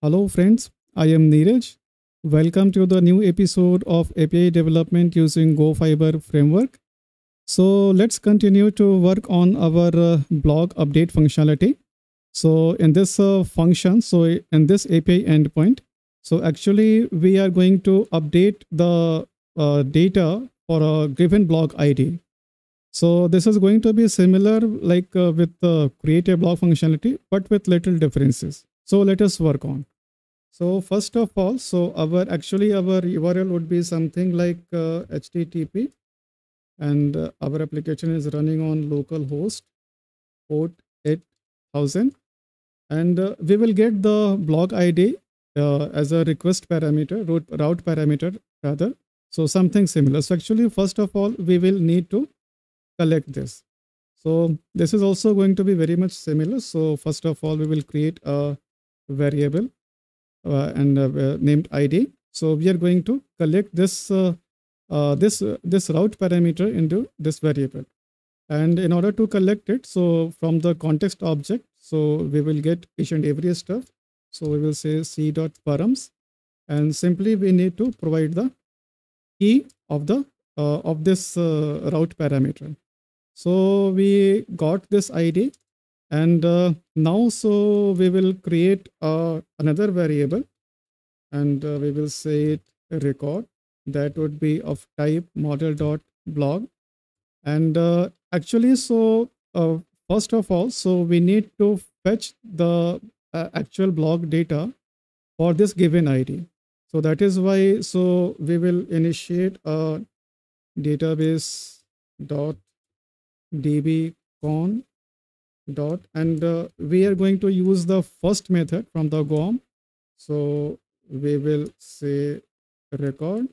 Hello, friends. I am Neeraj. Welcome to the new episode of API development using Go Fiber framework. So let's continue to work on our uh, blog update functionality. So in this uh, function, so in this API endpoint, so actually we are going to update the uh, data for a given blog ID. So this is going to be similar like uh, with the create a blog functionality, but with little differences. So let us work on. So first of all, so our actually our URL would be something like uh, HTTP and uh, our application is running on localhost port 8000 and uh, we will get the blog ID uh, as a request parameter, route, route parameter rather. So something similar. So actually, first of all, we will need to collect this. So this is also going to be very much similar. So first of all, we will create a variable uh, and uh, named ID. So we are going to collect this uh, uh, this uh, this route parameter into this variable. And in order to collect it, so from the context object, so we will get each and every stuff. So we will say c dot params, and simply we need to provide the key of the uh, of this uh, route parameter. So we got this ID, and uh, now so we will create uh, another variable, and uh, we will say it record. That would be of type model dot blog, and uh, actually so uh, first of all, so we need to fetch the uh, actual blog data for this given ID. So that is why, so we will initiate a database dot db con dot and uh, we are going to use the first method from the GORM. So we will say record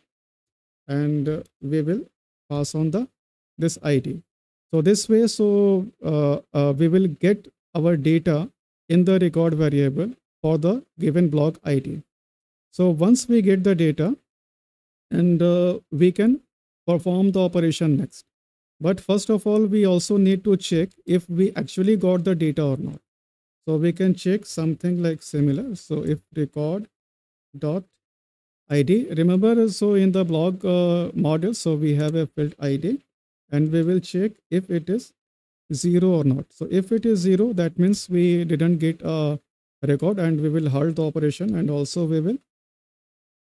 and uh, we will pass on the this ID. So this way, so uh, uh, we will get our data in the record variable for the given block ID. So once we get the data and uh, we can perform the operation next. But first of all, we also need to check if we actually got the data or not. So we can check something like similar. So if record dot id, remember, so in the blog uh, model, so we have a field id and we will check if it is zero or not. So if it is zero, that means we didn't get a record and we will halt the operation and also we will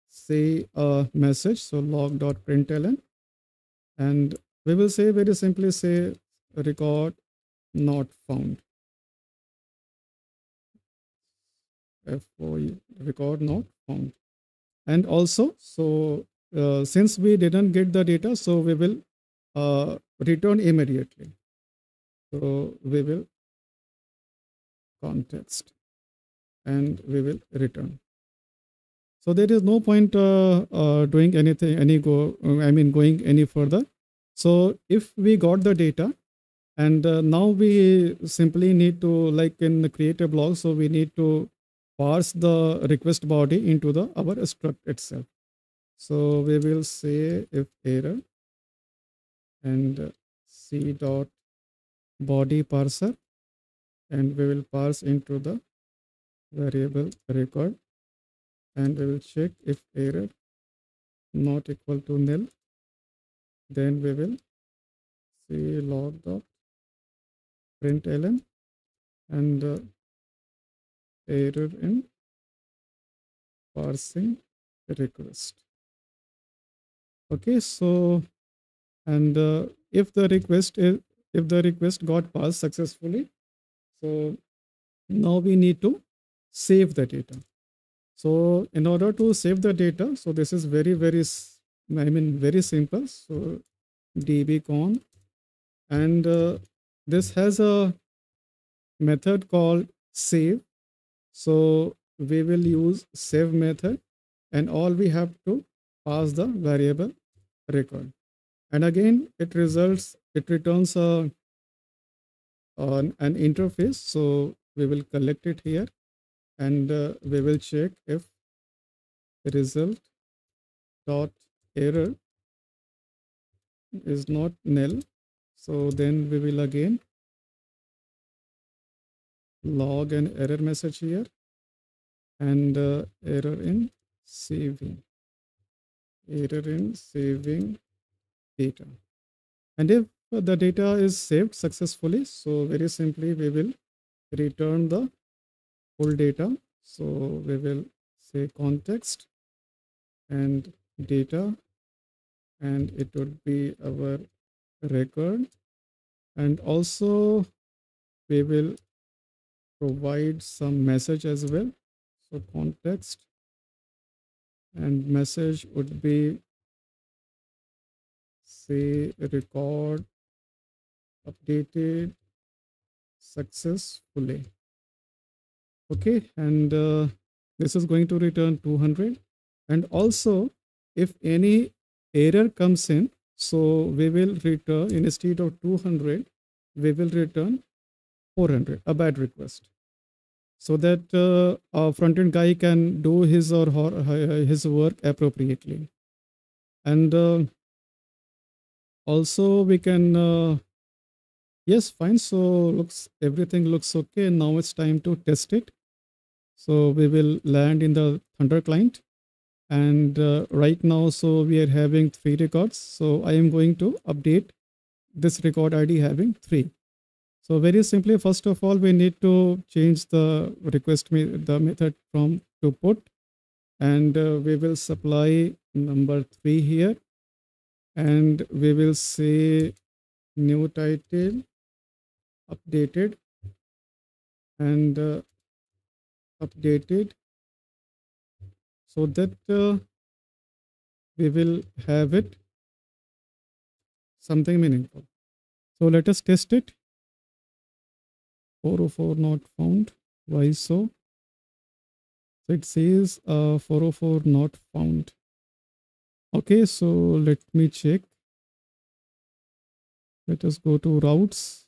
say a message. So log.println and we will say very simply say record not found. FOE record not found. And also, so uh, since we didn't get the data, so we will uh, return immediately. So we will context and we will return. So there is no point uh, uh, doing anything, any go, I mean, going any further. So if we got the data and uh, now we simply need to like in the create a blog, so we need to parse the request body into the our struct itself. So we will say if error and c dot body parser and we will parse into the variable record and we will check if error not equal to nil then we will see log dot println and uh, error in parsing request. Okay so and uh, if the request is if the request got passed successfully so now we need to save the data. So in order to save the data so this is very very i mean very simple. So dbcon and uh, this has a method called save. So we will use save method and all we have to pass the variable record. And again it results it returns a an, an interface. So we will collect it here and uh, we will check if result dot error is not nil so then we will again log an error message here and uh, error in saving error in saving data. And if the data is saved successfully so very simply we will return the full data. So we will say context and data and it would be our record. And also we will provide some message as well. So context and message would be say record updated successfully. Okay and uh, this is going to return 200 and also if any error comes in so we will return instead of 200 we will return 400 a bad request. So that uh, a front end guy can do his or her his work appropriately. And uh, also we can uh, yes fine. So looks everything looks okay. Now it's time to test it. So we will land in the thunder client and uh, right now so we are having three records. So i am going to update this record id having three. So very simply, first of all, we need to change the request me the method from to put, and uh, we will supply number three here, and we will say new title updated. And uh, updated so that uh, we will have it something meaningful. So let us test it. 404 not found. Why so? So it says uh, 404 not found. Okay, so let me check. Let us go to routes.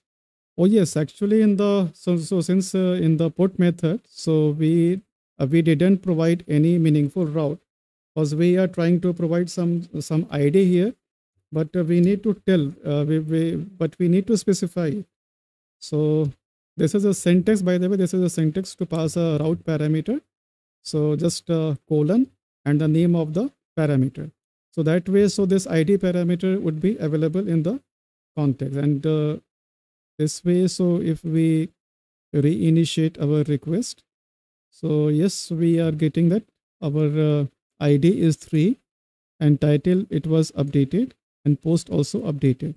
Oh yes, actually in the so so since uh, in the put method, so we we didn't provide any meaningful route because we are trying to provide some some ID here, but uh, we need to tell uh, we, we but we need to specify. So this is a syntax, by the way, this is a syntax to pass a route parameter. So just colon and the name of the parameter. So that way, so this ID parameter would be available in the context. And uh, this way, so if we reinitiate our request, so yes, we are getting that our uh, ID is 3 and title it was updated and post also updated.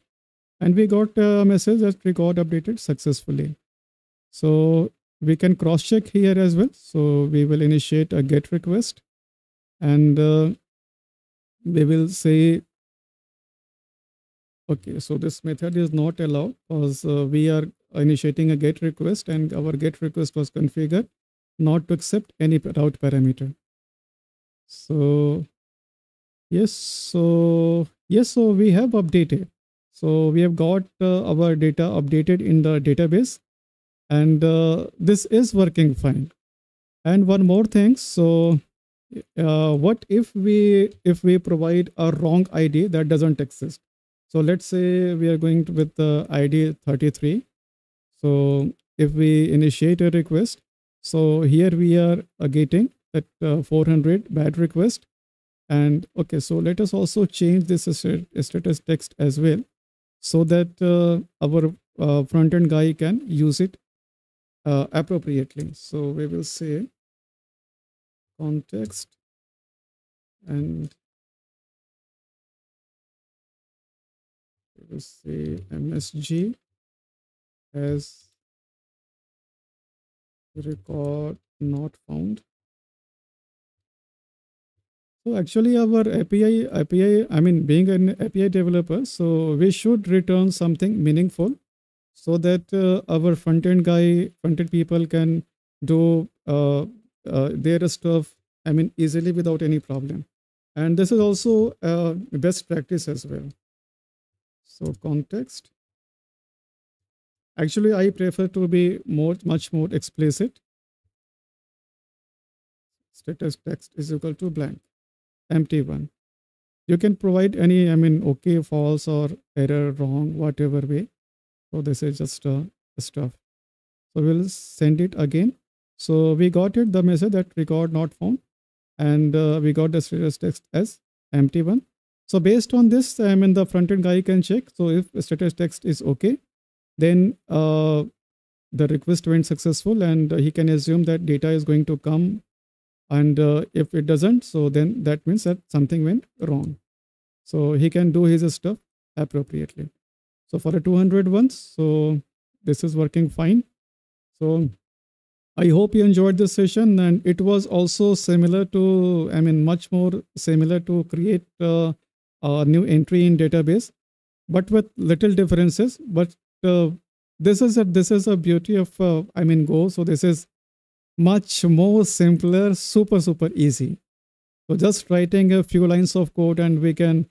And we got a message that record updated successfully. So we can cross check here as well. So we will initiate a get request and uh, we will say, okay, so this method is not allowed because uh, we are initiating a get request and our get request was configured not to accept any route parameter. So yes, so yes, so we have updated. So we have got uh, our data updated in the database and uh, this is working fine and one more thing so uh, what if we if we provide a wrong id that doesn't exist so let's say we are going with the id 33 so if we initiate a request so here we are getting that uh, 400 bad request and okay so let us also change this status text as well so that uh, our uh, front end guy can use it uh, appropriately. So we will say context and we will say MSG as record not found. So actually our API, API, I mean being an API developer, so we should return something meaningful so that uh, our front end guy, front end people can do uh, uh, their stuff, I mean, easily without any problem. And this is also a best practice as well. So context. Actually, I prefer to be more, much more explicit. Status text is equal to blank, empty one. You can provide any, I mean, okay, false or error, wrong, whatever way. So this is just uh, stuff. So we'll send it again So we got it, the message that record not found. And uh, we got the status text as empty one. So based on this, I mean, the front end guy can check. So if status text is okay, then uh, the request went successful and he can assume that data is going to come. And uh, if it doesn't, so then that means that something went wrong. So he can do his stuff appropriately. So for a 200 ones, so this is working fine. So I hope you enjoyed this session and it was also similar to, I mean, much more similar to create uh, a new entry in database, but with little differences. But uh, this is a this is a beauty of uh, I mean Go. So this is much more simpler, super super easy. So just writing a few lines of code and we can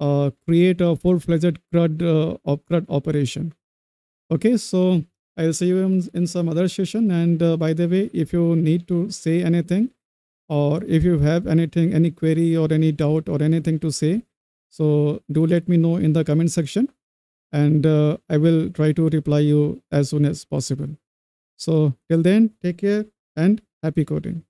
uh, create a full-fledged CRUD, uh, CRUD operation. Okay, so I'll see you in, in some other session. And uh, by the way, if you need to say anything, or if you have anything, any query or any doubt or anything to say, so do let me know in the comment section and uh, I will try to reply you as soon as possible. So till then, take care and happy coding.